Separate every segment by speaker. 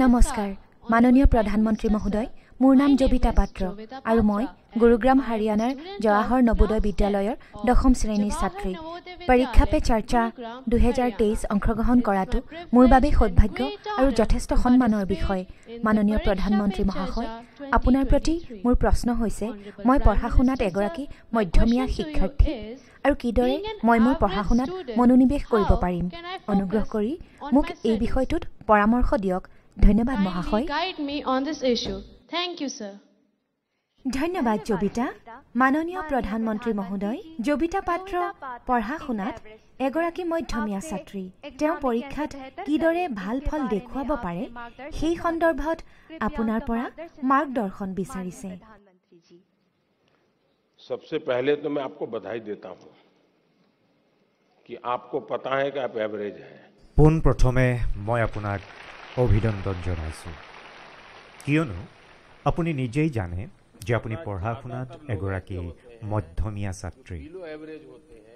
Speaker 1: নমস্কাৰ মাননীয় প্ৰধানমন্ত্ৰী মহোদয় মোৰ নাম জবিতা পাত্ৰ আৰু মই গুৰুগ্ৰাম হাৰিয়ানাৰ জৱাহৰ নবোদয় বিদ্যালয়ৰ দশম শ্ৰেণীৰ ছাত্ৰী। পৰীক্ষা পে চৰ্চা দুহেজাৰ তেইছ অংশগ্ৰহণ কৰাটো মোৰ বাবে সৌভাগ্য আৰু যথেষ্ট সন্মানৰ বিষয়। মাননীয় প্ৰধানমন্ত্ৰী মহাশয় আপোনাৰ প্ৰতি মোৰ প্ৰশ্ন হৈছে মই পঢ়া শুনাত এগৰাকী মধ্যমীয়া শিক্ষাৰ্থী আৰু কিদৰে মই মোৰ পঢ়া শুনাত মনোনিৱেশ কৰিব পাৰিম? অনুগ্ৰহ কৰি মোক এই বিষয়টোত পৰামৰ্শ দিয়ক। ধন্যবাদ মহাশয় ধন্যবাদ জবিতা মাননীয় প্ৰধানমন্ত্ৰী মহোদয় জবিতা পাত্ৰ পঢ়া শুনাত এগৰাকী মধ্যমীয়া ছাত্ৰী তেওঁ পৰীক্ষাত কিদৰে ভাল ফল দেখুৱাব পাৰে সেই সন্দৰ্ভত আপোনাৰ পৰা মাৰ্গদৰ্শন বিচাৰিছে
Speaker 2: सबसे पहले तो मैं आपको बधाई देता हूं कि आपको पता है कि आप एवरेज हैं
Speaker 3: পোনপ্ৰথমে মই আপোনাক অভিনন্দন জনাইছোঁ কিয়নো আপুনি নিজেই জানে যে আপুনি পঢ়া শুনাত এগৰাকী মধ্যমীয়া ছাত্ৰী।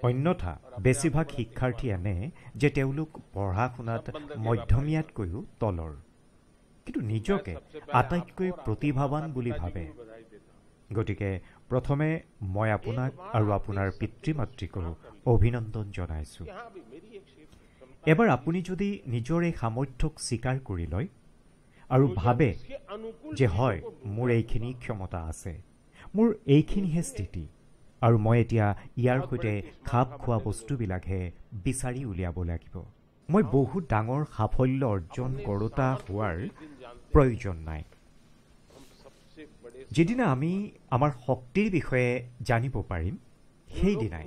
Speaker 3: অন্যথা বেছিভাগ শিক্ষাৰ্থী এনে যে তেওঁলোক পঢ়া শুনাত মধ্যমীয়াতকৈও তলৰ। কিন্তু নিজকে আটাইতকৈ প্ৰতিভাৱান বুলি ভাবে। গতিকে প্ৰথমে মই আপোনাক আৰু আপোনাৰ পিতৃ মাতৃকো অভিনন্দন জনাইছোঁ। এবাৰ আপুনি যদি নিজৰ এই সামৰ্থ্যক স্বীকাৰ কৰি লয় আৰু ভাবে যে হয় মোৰ এইখিনি ক্ষমতা আছে মোৰ এইখিনিহে স্থিতি আৰু মই এতিয়া ইয়াৰ সৈতে খাপ খোৱা বস্তুবিলাকহে বিচাৰি উলিয়াব লাগিব। মই বহুত ডাঙৰ সাফল্য অৰ্জন কৰোতা হোৱাৰ প্ৰয়োজন নাই। যিদিনা আমি আমাৰ শক্তিৰ বিষয়ে জানিব পাৰিম সেইদিনাই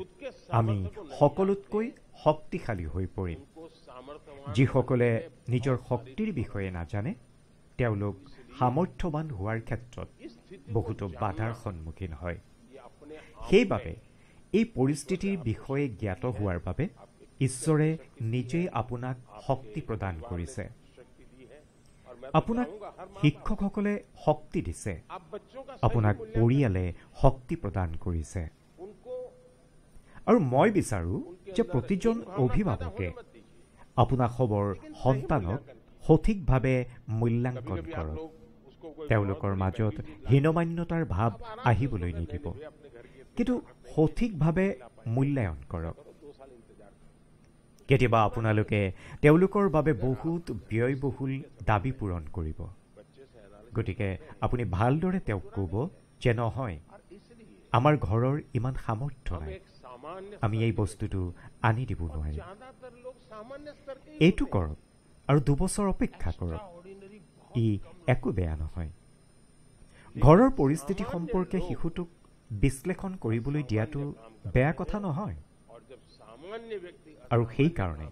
Speaker 3: আমি সকলোতকৈ শক্তিশালী হৈ পৰিম। যিসকলে নিজৰ শক্তিৰ বিষয়ে নাজানে তেওঁলোক সামৰ্থ্যৱান হোৱাৰ ক্ষেত্ৰত বহুতো বাধাৰ সন্মুখীন হয়। সেইবাবে এই পৰিস্থিতিৰ বিষয়ে জ্ঞাত হোৱাৰ বাবে ঈশ্বৰে নিজেই আপোনাক শক্তি প্ৰদান কৰিছে। আপোনাক শিক্ষকসকলে শক্তি দিছে। আপোনাক পৰিয়ালে শক্তি প্ৰদান কৰিছে। আৰু মই বিচাৰোঁ যে প্ৰতিজন অভিভাৱকে আপোনাসৱৰ সন্তানক সঠিকভাৱে মূল্যাংকন কৰক। তেওঁলোকৰ মাজত হীনমান্যতাৰ ভাৱ আহিবলৈ নিদিব। কিন্তু সঠিকভাৱে মূল্যায়ন কৰক। কেতিয়াবা আপোনালোকে তেওঁলোকৰ বাবে বহুত ব্যয়বহুল দাবী পূৰণ কৰিব। গতিকে আপুনি ভালদৰে তেওঁক ক'ব যে নহয় আমাৰ ঘৰৰ ইমান সামৰ্থ্য নাই। আমি এই বস্তুটো আনি দিব নোৱাৰিম। এইটো কৰক আৰু দুবছৰ অপেক্ষা কৰক। ই একো বেয়া নহয়। ঘৰৰ পৰিস্থিতি সম্পৰ্কে শিশুটোক বিশ্লেষণ কৰিবলৈ দিয়াটো বেয়া কথা নহয়। আৰু সেইকাৰণে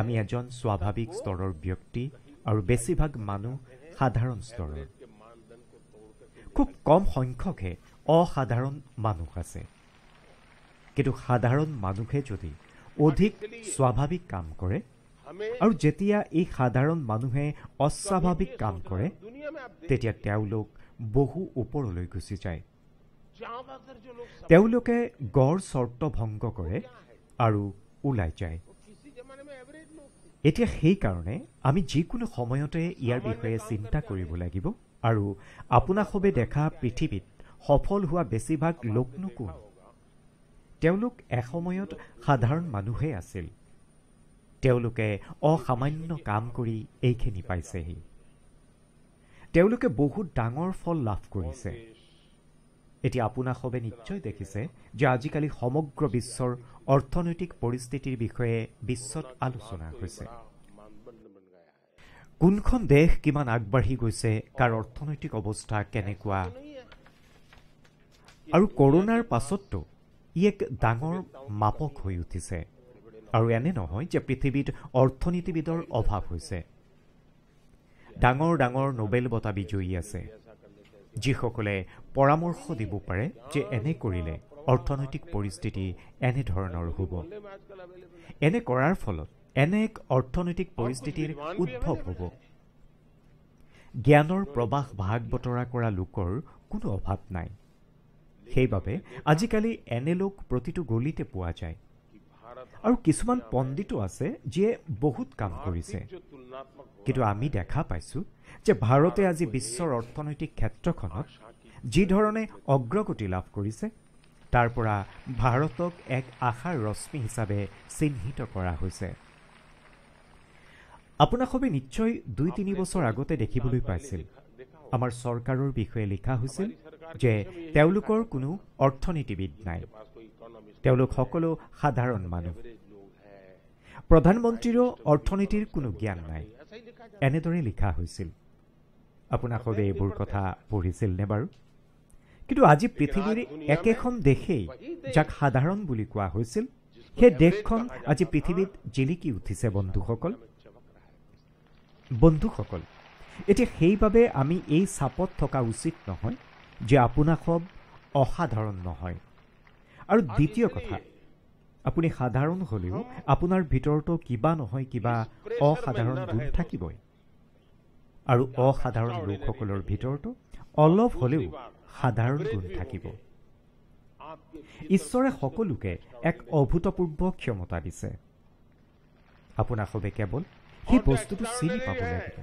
Speaker 3: আমি এজন স্বাভাৱিক স্তৰৰ ব্যক্তি আৰু বেছিভাগ মানুহ সাধাৰণ স্তৰৰ। খুব কম সংখ্যকহে অসাধাৰণ মানুহ আছে। কিন্তু সাধাৰণ মানুহে যদি অধিক স্বাভাৱিক কাম কৰে আৰু যেতিয়া এই সাধাৰণ মানুহে অস্বাভাৱিক কাম কৰে তেতিয়া তেওঁলোক বহু ওপৰলৈ গুচি যায়। তেওঁলোকে গড় চৰ্ত ভংগ কৰে আৰু ওলাই যায়। এতিয়া সেইকাৰণে আমি যিকোনো সময়তে ইয়াৰ বিষয়ে চিন্তা কৰিব লাগিব আৰু আপোনাসৱে দেখা পৃথিৱীত সফল হোৱা বেছিভাগ লোকনো কোন? তেওঁলোক এসময়ত সাধাৰণ মানুহেই আছিল। তেওঁলোকে অসামান্য কাম কৰি এইখিনি পাইছেহি। তেওঁলোকে বহুত ডাঙৰ ফল লাভ কৰিছে। এতিয়া আপোনাসৱে নিশ্চয় দেখিছে যে আজিকালি সমগ্ৰ বিশ্বৰ অৰ্থনৈতিক পৰিস্থিতিৰ বিষয়ে বিশ্বত আলোচনা হৈছে। কোনখন দেশ কিমান আগবাঢ়ি গৈছে কাৰ অৰ্থনৈতিক অৱস্থা কেনেকুৱা? আৰু কৰোণাৰ পাছতো ই এক ডাঙৰ মাপক হৈ উঠিছে। আৰু এনে নহয় যে পৃথিৱীত অৰ্থনীতিবিদৰ অভাৱ হৈছে। ডাঙৰ ডাঙৰ নোবেল বঁটা বিজয়ী আছে। যিসকলে পৰামৰ্শ দিব পাৰে যে এনে কৰিলে অৰ্থনৈতিক পৰিস্থিতি এনেধৰণৰ হ'ব। এনে কৰাৰ ফলত এনে এক অৰ্থনৈতিক পৰিস্থিতিৰ উদ্ভৱ হ'ব। জ্ঞানৰ প্ৰবাস ভাগ বতৰা কৰা লোকৰ কোনো অভাৱ নাই। সেইবাবে আজিকালি এনে লোক প্ৰতিটো গলিতে পোৱা যায়। আৰু কিছুমান পণ্ডিতো আছে যিয়ে বহুত কাম কৰিছে। কিন্তু আমি দেখা পাইছো যে ভাৰতে আজি বিশ্বৰ অৰ্থনৈতিক ক্ষেত্ৰখনত যিধৰণে অগ্ৰগতি লাভ কৰিছে তাৰ পৰা ভাৰতক এক আশাৰ ৰশ্মি হিচাপে চিহ্নিত কৰা হৈছে। আপোনাক সবে নিশ্চয় দুই তিনি বছৰ আগতে দেখিবলৈ পাইছিল। আমাৰ চৰকাৰৰ বিষয়ে লিখা হৈছিল যে তেওঁলোকৰ কোনো অৰ্থনীতিবিদ নাই। তেওঁলোক সকলো সাধাৰণ মানুহ। প্ৰধানমন্ত্ৰীৰো অৰ্থনীতিৰ কোনো জ্ঞান নাই। এনেদৰে লিখা হৈছিল। আপোনাসকলে এইবোৰ কথা পঢ়িছিল নে বাৰু? কিন্তু আজি পৃথিৱীৰ একেখন দেশেই যাক সাধাৰণ বুলি কোৱা হৈছিল সেই দেশখন আজি পৃথিৱীত জিলিকি উঠিছে বন্ধুসকল। বন্ধুসকল এতিয়া সেইবাবে আমি এই চাপত থকা উচিত নহয় যে আপোনাসৱ অসাধাৰণ নহয়। আৰু দ্বিতীয় কথা আপুনি সাধাৰণ হলেও আপোনাৰ ভিতৰতো কিবা নহয় কিবা অসাধাৰণ গুণ থাকিবই। আৰু অসাধাৰণ লোকসকলৰ ভিতৰতো অলপ হলেও সাধাৰণ গুণ থাকিব। ঈশ্বৰে সকলোকে এক অভূতপূৰ্ব ক্ষমতা দিছে। আপোনাক সবে কেৱল সেই বস্তুটো চিনি পাব লাগিব।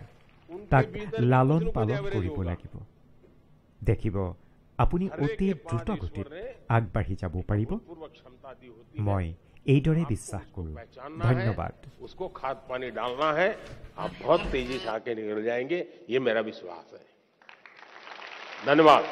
Speaker 3: তাক লালন পালন কৰিব লাগিব। দেখিব আপুনি অতি দ্ৰুত গতিত আগবাঢ়ি যাব পাৰিব
Speaker 2: पूर्व क्षमता दी होती
Speaker 3: মই এইদৰে বিশ্বাস কৰোঁ
Speaker 2: पहचानना
Speaker 3: ধন্যবাদ
Speaker 2: है उसको खाद पानी डालना है आप बहुत तेजी से आके निकल जाएंगे ये मेरा विश्वास है धन्यवाद